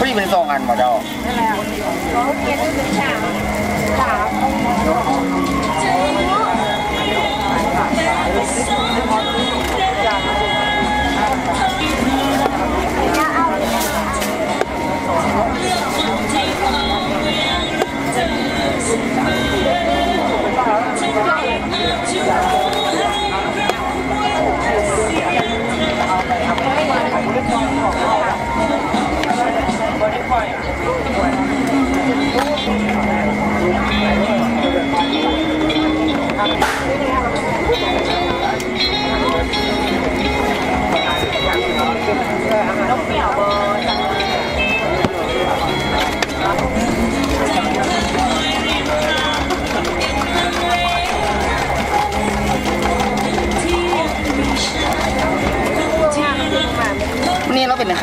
พี่เป็นสองอันมาเจ้า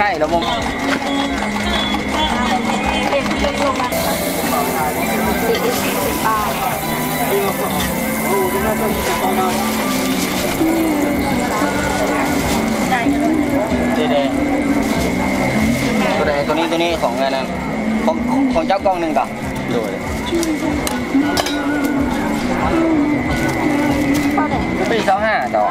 ไข้แล้วผมเดเดตัวใดตัวนี้ตัวนี้ของงานนั้นของของเจ้ากล้องหนึ่งก่ะโดยไปสองห้าดอก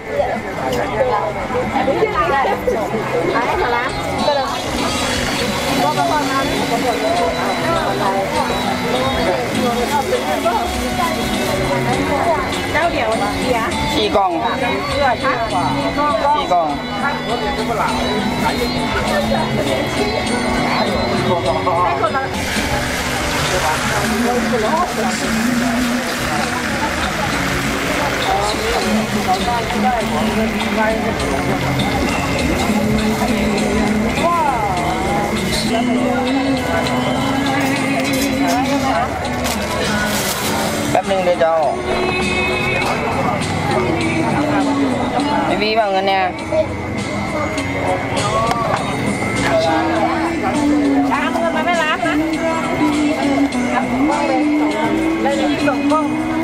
Đi lên đây. Bếp linh đưa cho Baby vào ngân nè Làm người mà mới làm hả? Làm con đi Lên đi tổng con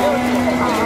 没有机会啊。